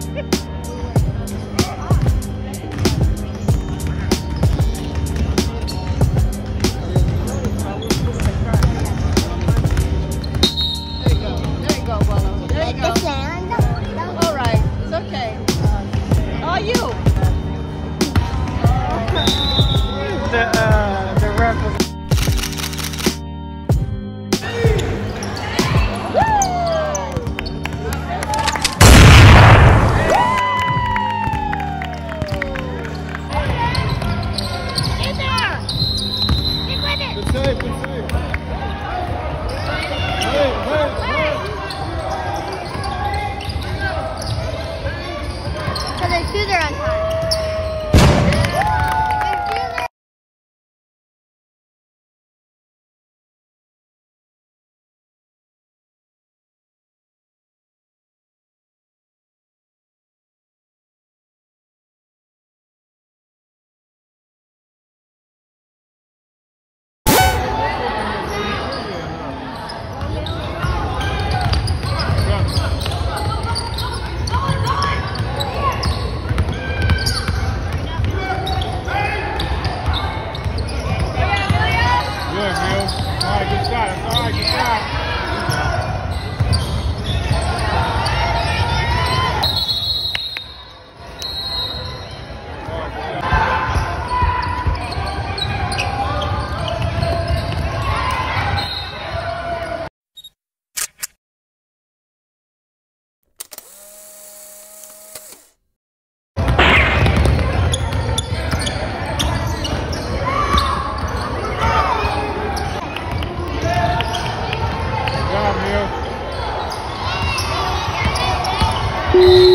Yeah. So the shoes are untied. Their Mills.